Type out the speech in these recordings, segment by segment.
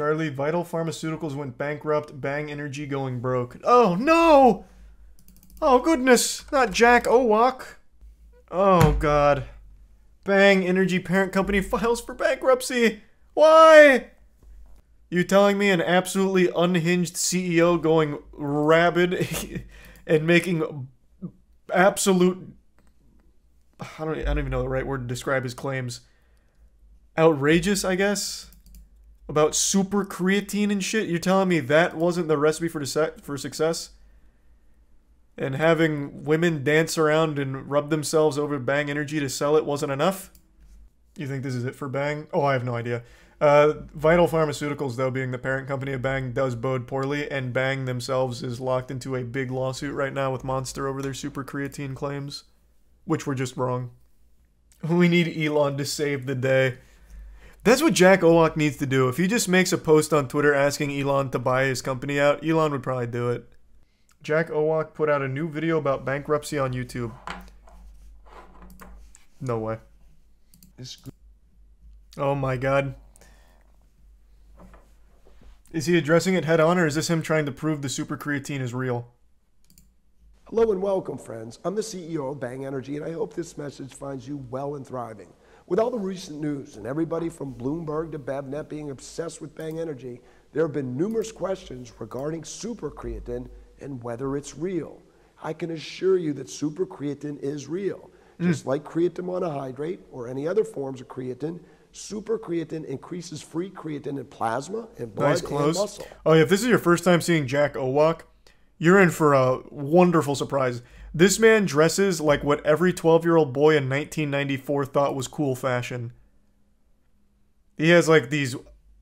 Charlie. Vital Pharmaceuticals went bankrupt. Bang Energy going broke. Oh, no! Oh, goodness. Not Jack Owoc. Oh, God. Bang Energy parent company files for bankruptcy. Why? You telling me an absolutely unhinged CEO going rabid and making absolute I don't I don't even know the right word to describe his claims. Outrageous, I guess. About super creatine and shit. You're telling me that wasn't the recipe for for success? And having women dance around and rub themselves over Bang Energy to sell it wasn't enough? You think this is it for Bang? Oh, I have no idea. Uh, Vital Pharmaceuticals, though, being the parent company of Bang, does bode poorly, and Bang themselves is locked into a big lawsuit right now with Monster over their super creatine claims which were just wrong. We need Elon to save the day. That's what Jack Owoc needs to do. If he just makes a post on Twitter asking Elon to buy his company out, Elon would probably do it. Jack Owoc put out a new video about bankruptcy on YouTube. No way. Oh my god. Is he addressing it head on, or is this him trying to prove the super creatine is real? Hello and welcome, friends. I'm the CEO of Bang Energy, and I hope this message finds you well and thriving. With all the recent news and everybody from Bloomberg to BevNet being obsessed with Bang Energy, there have been numerous questions regarding super creatine and whether it's real. I can assure you that super creatine is real. Mm. Just like creatine monohydrate or any other forms of creatine, super creatine increases free creatine in plasma and blood nice and muscle. Oh, yeah, if this is your first time seeing Jack Owoc, you're in for a wonderful surprise. This man dresses like what every 12 year old boy in 1994 thought was cool fashion. He has like these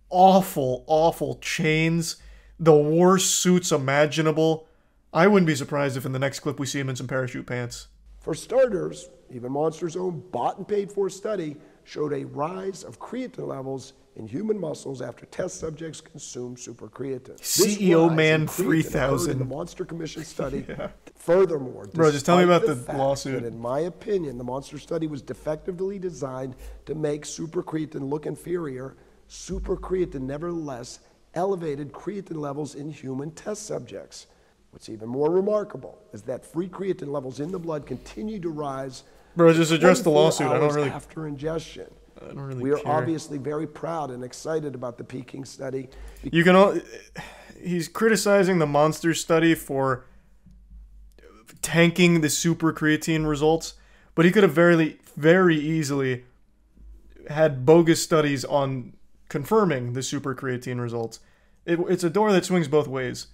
awful, awful chains, the worst suits imaginable. I wouldn't be surprised if in the next clip we see him in some parachute pants. For starters, even Monster's own bought and paid for study showed a rise of creatine levels in human muscles after test subjects consumed supercreatine. CEO Man 3000. The Monster Commission study. yeah. Furthermore, bro, just tell me about the, the lawsuit. in my opinion, the Monster study was defectively designed to make supercreatine look inferior. Supercreatine, nevertheless, elevated creatine levels in human test subjects. What's even more remarkable is that free creatine levels in the blood continue to rise. Bro, just address the lawsuit. I don't really. After ingestion. I don't really we are care. obviously very proud and excited about the Peking study. You can all, he's criticizing the monster study for tanking the super creatine results, but he could have very very easily had bogus studies on confirming the super creatine results. It, it's a door that swings both ways.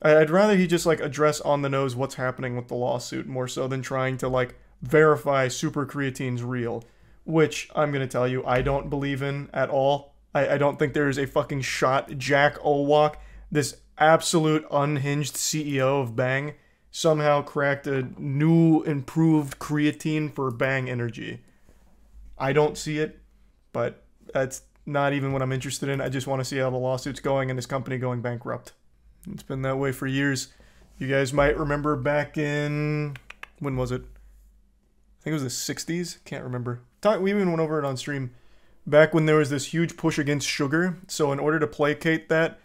I'd rather he just like address on the nose what's happening with the lawsuit more so than trying to like verify super creatine's real which I'm going to tell you I don't believe in at all. I, I don't think there is a fucking shot Jack Owoc, this absolute unhinged CEO of Bang, somehow cracked a new improved creatine for Bang Energy. I don't see it, but that's not even what I'm interested in. I just want to see how the lawsuit's going and this company going bankrupt. It's been that way for years. You guys might remember back in when was it? I think it was the 60s. Can't remember talk, we even went over it on stream back when there was this huge push against sugar. So in order to placate that,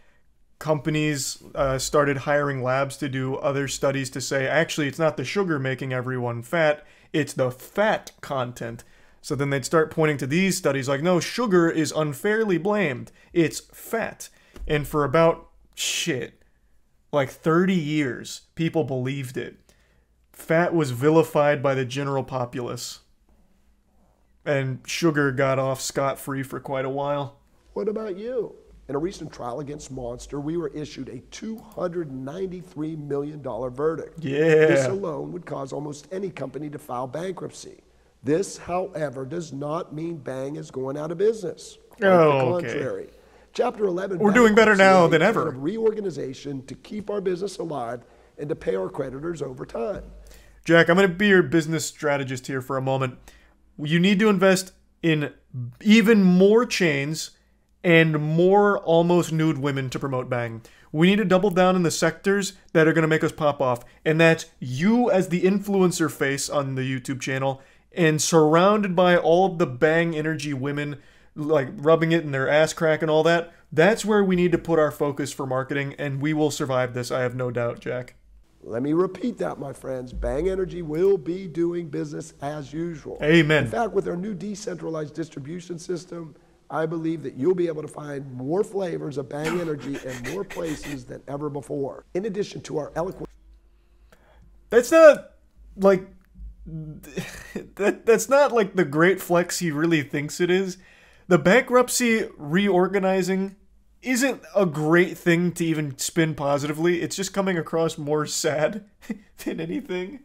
companies uh, started hiring labs to do other studies to say actually it's not the sugar making everyone fat, it's the fat content. So then they'd start pointing to these studies like, no, sugar is unfairly blamed. It's fat. And for about shit, like 30 years, people believed it. Fat was vilified by the general populace and Sugar got off scot free for quite a while. What about you? In a recent trial against Monster, we were issued a $293 million verdict. Yeah. This alone would cause almost any company to file bankruptcy. This, however, does not mean Bang is going out of business. Quite oh, the contrary. Okay. Chapter 11. We're doing better now than ever. Reorganization to keep our business alive and to pay our creditors over time. Jack, I'm going to be your business strategist here for a moment you need to invest in even more chains and more almost nude women to promote Bang. We need to double down in the sectors that are going to make us pop off. And that's you as the influencer face on the YouTube channel and surrounded by all of the Bang Energy women like rubbing it in their ass crack and all that. That's where we need to put our focus for marketing, and we will survive this. I have no doubt, Jack. Let me repeat that, my friends. Bang Energy will be doing business as usual. Amen. In fact, with our new decentralized distribution system, I believe that you'll be able to find more flavors of Bang Energy in more places than ever before. In addition to our eloquent. That's not like that. That's not like the great flex he really thinks it is. The bankruptcy reorganizing isn't a great thing to even spin positively. It's just coming across more sad than anything.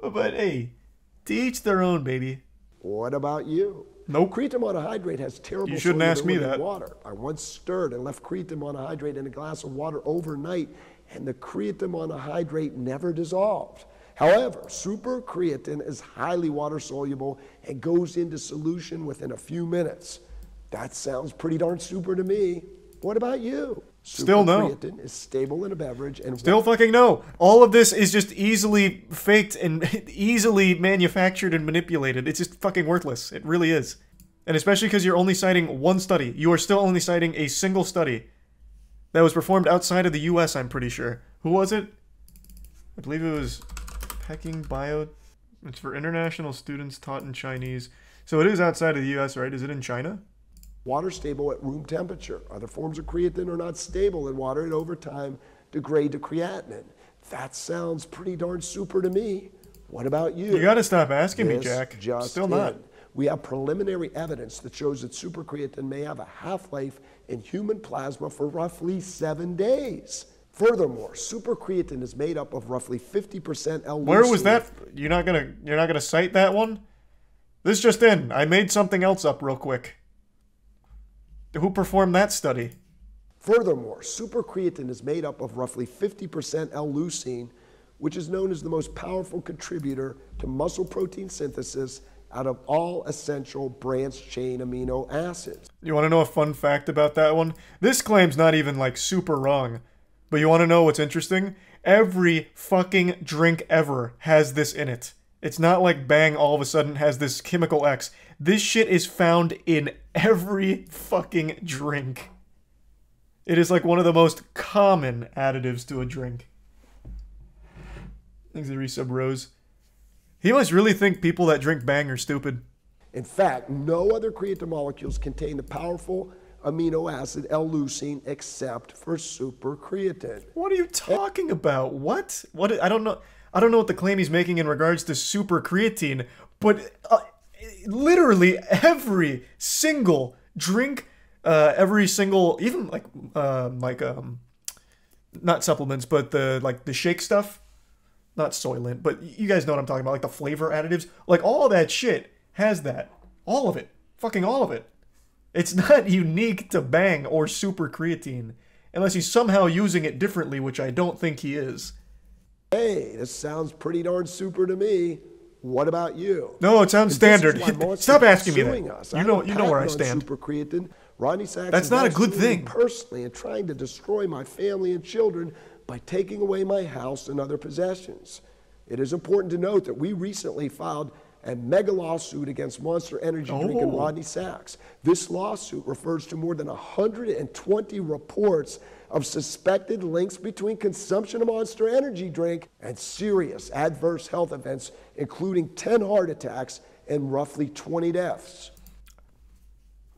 But hey, to each their own, baby. What about you? Nope. Creatine monohydrate has terrible You shouldn't ask me solubility in that. water. I once stirred and left creatine monohydrate in a glass of water overnight, and the creatine monohydrate never dissolved. However, super creatine is highly water soluble and goes into solution within a few minutes. That sounds pretty darn super to me. What about you? Super Still no. Creatine is stable in a beverage and Still fucking no. All of this is just easily faked and easily manufactured and manipulated. It's just fucking worthless. It really is. And especially because you're only citing one study. You are still only citing a single study that was performed outside of the US, I'm pretty sure. Who was it? I believe it was Peking Bio. It's for international students taught in Chinese. So it is outside of the US, right? Is it in China? Water stable at room temperature. Other forms of creatine are not stable in water and over time degrade to creatinine. That sounds pretty darn super to me. What about you? You gotta stop asking me, Jack. Just Still not. We have preliminary evidence that shows that supercreatine may have a half-life in human plasma for roughly seven days. Furthermore, supercreatine is made up of roughly 50% L-leucine. Where was that? You're not gonna you're not gonna cite that one? This just in. I made something else up real quick. Who performed that study? Furthermore, supercreatine is made up of roughly 50% L-leucine, which is known as the most powerful contributor to muscle protein synthesis out of all essential branched chain amino acids. You want to know a fun fact about that one? This claim's not even like super wrong. But you want to know what's interesting? Every fucking drink ever has this in it. It's not like Bang all of a sudden has this chemical X. This shit is found in every fucking drink. It is like one of the most common additives to a drink. Thanks, Resub Rose. He must really think people that drink Bang are stupid. In fact, no other creatine molecules contain the powerful amino acid L-leucine except for supercreatine. What are you talking about? What? What? I don't know. I don't know what the claim he's making in regards to super creatine, but uh, literally every single drink, uh, every single, even like, uh, like um, not supplements, but the like the shake stuff, not Soylent, but you guys know what I'm talking about, like the flavor additives, like all that shit has that, all of it, fucking all of it. It's not unique to Bang or super creatine, unless he's somehow using it differently, which I don't think he is. Hey, this sounds pretty darn super to me. What about you? No, it sounds And this is standard. Stop asking me that. us. You I know, you know where I stand. Supercreatine. Rodney Sacks That's not a good thing. Personally, and trying to destroy my family and children by taking away my house and other possessions. It is important to note that we recently filed a mega lawsuit against Monster Energy Drink and Oh. Rodney Sacks. This lawsuit refers to more than 120 reports of suspected links between consumption of Monster Energy drink and serious adverse health events, including 10 heart attacks and roughly 20 deaths.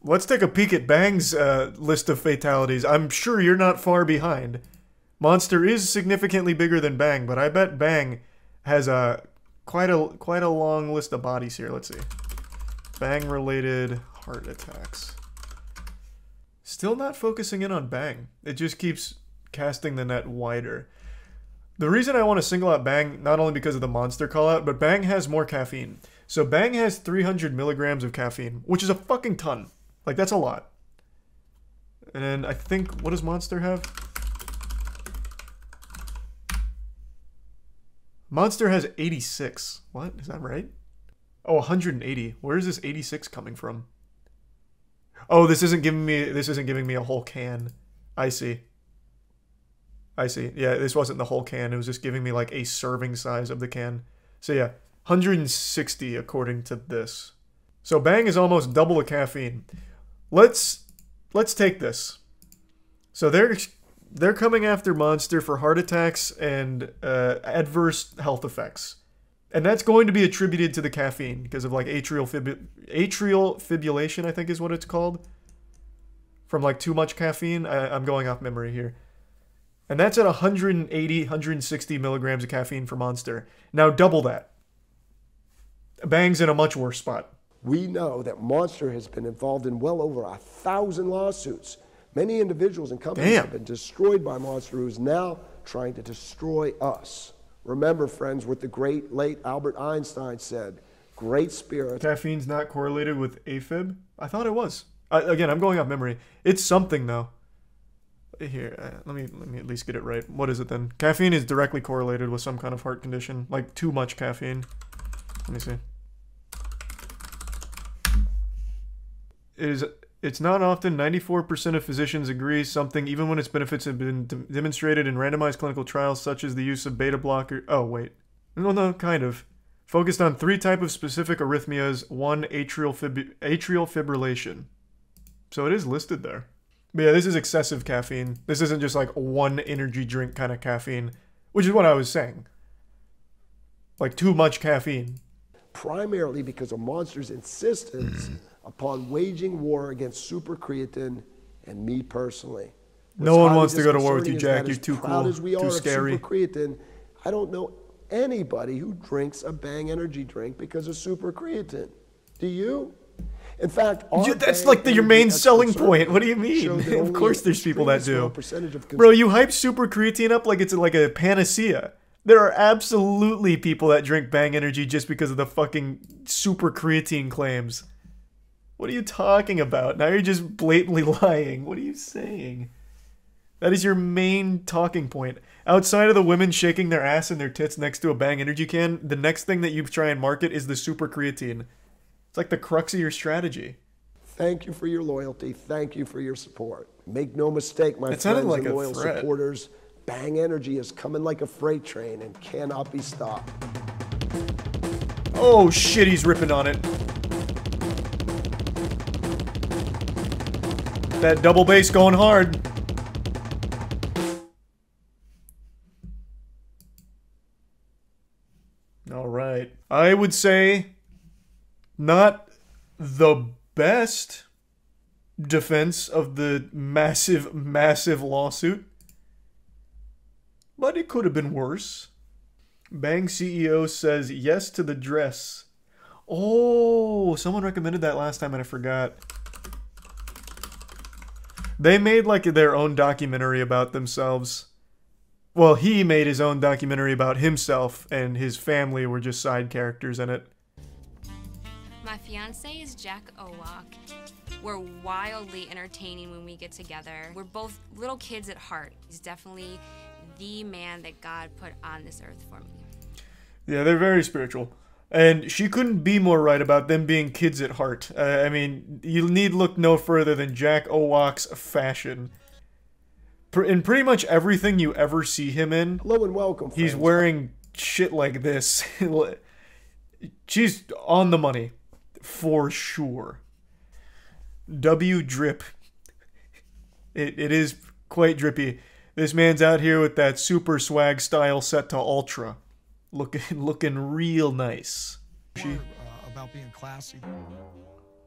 Let's take a peek at Bang's uh, list of fatalities. I'm sure you're not far behind. Monster is significantly bigger than Bang, but I bet Bang has a quite a quite a long list of bodies here. Let's see. Bang related heart attacks. Still not focusing in on Bang. It just keeps casting the net wider. The reason I want to single out Bang, not only because of the monster call out, but Bang has more caffeine. So Bang has 300 milligrams of caffeine, which is a fucking ton. Like, that's a lot. And I think, what does Monster have? Monster has 86. What? Is that right? Oh, 180. Where is this 86 coming from? Oh, this isn't giving me this isn't giving me a whole can. I see. I see. Yeah, this wasn't the whole can. It was just giving me like a serving size of the can. So yeah, 160 according to this. So Bang is almost double the caffeine. let's let's take this. So they're they're coming after Monster for heart attacks and uh, adverse health effects, and that's going to be attributed to the caffeine because of like atrial fib- atrial fibrillation, I think is what it's called, from like too much caffeine. I, I'm going off memory here. And that's at 180, 160 milligrams of caffeine for Monster. Now double that. Bang's in a much worse spot. We know that Monster has been involved in well over a thousand lawsuits. Many individuals and companies Damn. have been destroyed by Monster, who is now trying to destroy us. Remember, friends, what the great late Albert Einstein said great spirits Caffeine's not correlated with AFib? I thought it was. I, again, I'm going off memory. It's something though. Here, uh, let me let me at least get it right. What is it then? Caffeine is directly correlated with some kind of heart condition, like too much caffeine. Let me see. It is it's not often 94% of physicians agree something even when its benefits have been d- demonstrated in randomized clinical trials such as the use of beta blocker. Oh, wait. No, no, kind of. Focused on three type of specific arrhythmias, one atrial fib- atrial fibrillation. So it is listed there. But yeah, this is excessive caffeine. This isn't just like one energy drink kind of caffeine, which is what I was saying. Like too much caffeine. Primarily because of Monster's insistence mm-hmm. upon waging war against supercreatine and me personally. No one wants to go to war with you, Jack. You're too cool, as we too are scary. Supercreatine, I don't know anybody who drinks a Bang energy drink because of supercreatine. Do you? In fact, Yeah, that's like the, your main selling point. What do you mean? of course, there's people that do. percentage of Bro, you hype super creatine up like it's like a panacea. There are absolutely people that drink Bang Energy just because of the fucking super creatine claims. What are you talking about? Now you're just blatantly lying. What are you saying? That is your main talking point. Outside of the women shaking their ass and their tits next to a Bang Energy can, the next thing that you try and market is the super creatine. It's like the crux of your strategy. Thank you for your loyalty. Thank you for your support. Make no mistake, my It friends like and loyal supporters, Bang Energy is coming like a freight train and cannot be stopped. Oh shit, he's ripping on it. That double bass going hard. All right. I would say not the best defense of the massive, massive lawsuit, but it could have been worse. Bang CEO says yes to the dress. Oh, someone recommended that last time and I forgot. They made like their own documentary about themselves. Well, he made his own documentary about himself and his family were just side characters in it. My fiance is Jack Owoc. We're wildly entertaining when we get together. We're both little kids at heart. He's definitely the man that God put on this earth for me. Yeah, they're very spiritual. And she couldn't be more right about them being kids at heart. Uh, I mean, you need look no further than Jack Owoc's fashion. In pretty much everything you ever see him in, Hello and welcome. he's wearing shit like this. She's on the money, for sure. W drip. It, it is quite drippy. This man's out here with that super swag style set to ultra, looking looking real nice. More, uh, about being classy.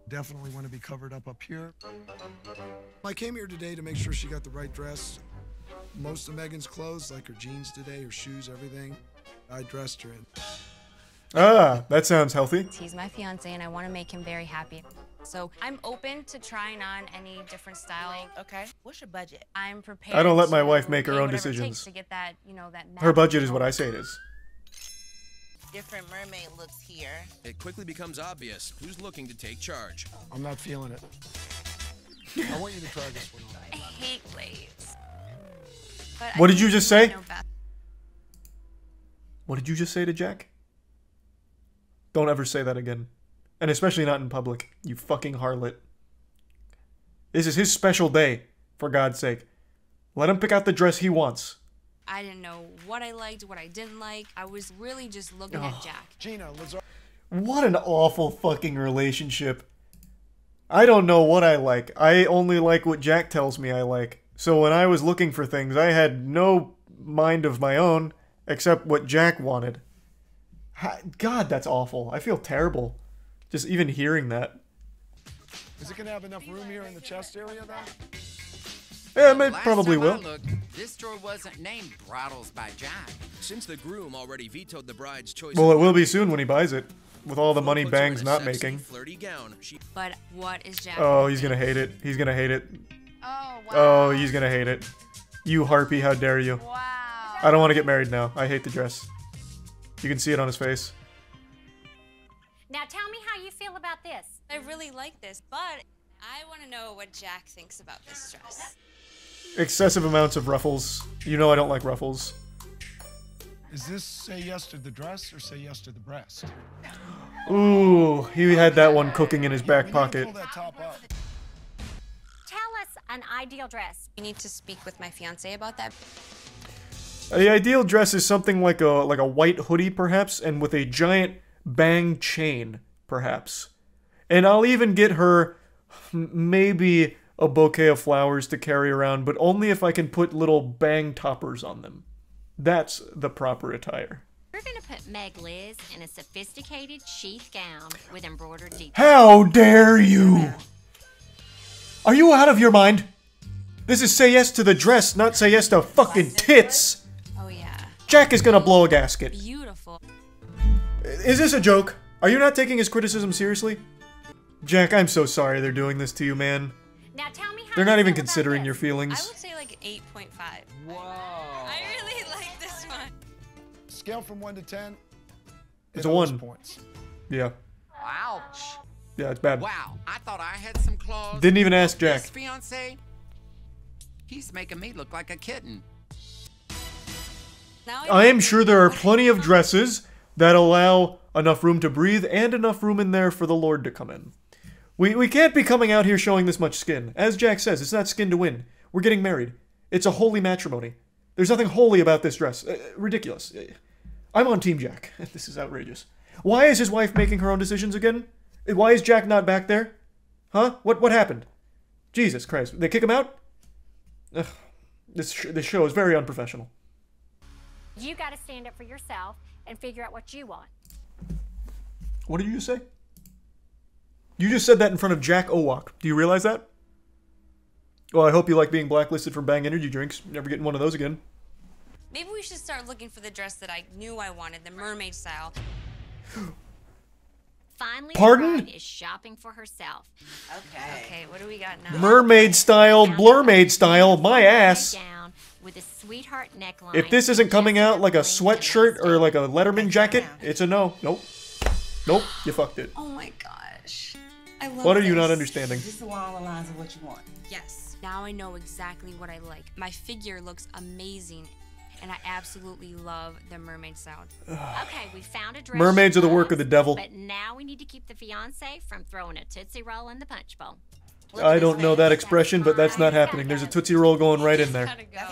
Definitely want to be covered up up here. I came here today to make sure she got the right dress. Most of Megan's clothes, like her jeans today, her shoes, everything, I dressed her in. Ah, that sounds healthy. He's my fiance and I want to make him very happy. So I'm open to trying on any different style. Okay. What's your budget? I'm prepared. I don't let my wife make her own decisions. To get that, you know, that Her budget is what. I say it is. Different mermaid looks here. It quickly becomes obvious who's looking to take charge. I'm not feeling it. I want you to try this one on. I hate blades. But I What did you just say? What did you just say to Jack? Don't ever say that again. And especially not in public, you fucking harlot. This is his special day, for God's sake. Let him pick out the dress he wants. I didn't know what I liked, what I didn't like. I was really just looking at Jack. Gina, let's. What an awful fucking relationship. I don't know what I like. I only like what Jack tells me I like. So when I was looking for things, I had no mind of my own except what Jack wanted. God, that's awful. I feel terrible. Just even hearing that. Is it gonna have enough room here in the chest area though? Yeah, it probably will. looked, this drawer wasn't named Bridals by Jack. Since the groom already vetoed the bride's choice. Well, it will be soon when he buys it. With all the money puts her in Bang's not making. Flirty gown. She But what is Jack? Oh, he's gonna hate it. He's gonna hate it. Oh, oh wow. Oh, he's gonna hate it. You harpy, how dare you. Wow. I don't want to get married now. I hate the dress. You can see it on his face. Now tell about this. I really like this, but I want to know what Jack thinks about this dress. Excessive amounts of ruffles. You know I don't like ruffles. Is this say yes to the dress or say yes to the breast? Ooh, he had that one cooking in his back We pocket. Pull that top up. Tell us an ideal dress. I need to speak with my fiance about that. The ideal dress is something like a like a white hoodie, perhaps, and with a giant bang chain, perhaps. And I'll even get her maybe a bouquet of flowers to carry around, but only if I can put little bang toppers on them. That's the proper attire. We're gonna put Meg Liz in a sophisticated sheath gown with embroidered details. How dare you! Are you out of your mind? This is say yes to the dress, not say yes to fucking tits! Oh, yeah. Jack is gonna blow a gasket. Beautiful. Is this a joke? Are you not taking his criticism seriously? Jack, I'm so sorry they're doing this to you, man. Now tell me how They're not even considering your feelings. I would say like 8.5. Whoa. I really like this one. Scale from one to ten. It's a one. Points. Yeah. Ouch. Yeah, it's bad. Wow. I thought I had some claws. Didn't even ask This Jack. fiance, he's making me look like a kitten. Now I am sure there are plenty of dresses that allow enough room to breathe and enough room in there for the Lord to come in. We, we can't be coming out here showing this much skin. As Jack says, it's not skin to win. We're getting married. It's a holy matrimony. There's nothing holy about this dress. Uh, ridiculous. Uh, I'm on Team Jack. This is outrageous. Why is his wife making her own decisions again? Uh, Why is Jack not back there? Huh? What what happened? Jesus Christ. They kick him out? Ugh. This, sh- this show is very unprofessional. You gotta stand up for yourself and figure out what you want. What did you just say? You just said that in front of Jack Owoc. Do you realize that? Well, I hope you like being blacklisted from Bang Energy drinks. Never getting one of those again. Maybe we should start looking for the dress that I knew I wanted, the mermaid style. Finally, Pardon? is shopping for herself. Okay. Okay, what do we got now? Mermaid style, blurmaid style, my ass. Gown with a sweetheart neckline. If this isn't coming out like a enough bling to sweatshirt or like a Letterman jacket, it's a no. Nope. Nope, you fucked it. Oh my gosh. I love What are you not understanding? This is along the lines of what you want. Yes. Now I know exactly what I like. My figure looks amazing, and I absolutely love the mermaid style. Okay, we found a dress. Mermaids are the work of the devil. But now we need to keep the fiance from throwing a tootsie roll in the punch bowl. I don't know that expression, but that's not happening. There's a Tootsie Roll going right in there. Gotta go. That's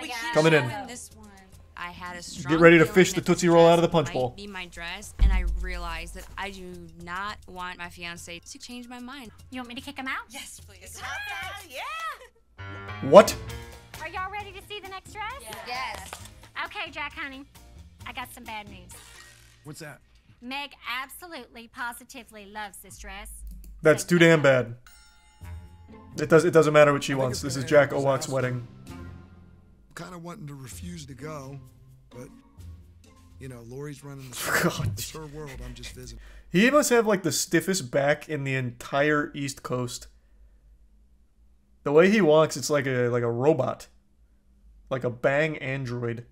We right. keep Coming in. showing This one. I had a strong ready to fish the Tootsie Roll out of the punch bowl. might Be my dress, and I realized that I do not want my fiance to change my mind. You want me to kick him out? Yes, please. Yeah. What? Are y'all ready to see the next dress? Yes. Okay, Jack, honey. I got some bad news. What's that? Meg absolutely, positively loves this dress. That's too damn bad. It does. It doesn't matter what she wants. This is Jack asked- wedding. Kind of wanting to refuse to go, but you know, Lori's running the show. God. It's her world. I'm just visiting. He must have like the stiffest back in the entire East Coast. The way he walks, it's like a like a robot, like a bang android.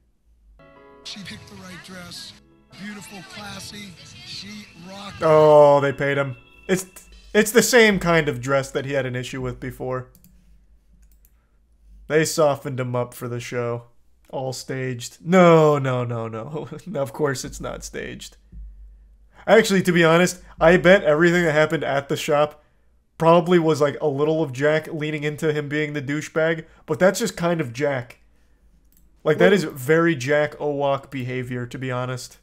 She picked the right dress. Beautiful, classy. She rocked. Oh, they paid him. It's it's the same kind of dress that he had an issue with before. They softened him up for the show. All staged. No, no, no, no. of course it's not staged. Actually, to be honest, I bet everything that happened at the shop probably was like a little of Jack leaning into him being the douchebag, but that's just kind of Jack. Like that is very Jack Owoc behavior, to be honest.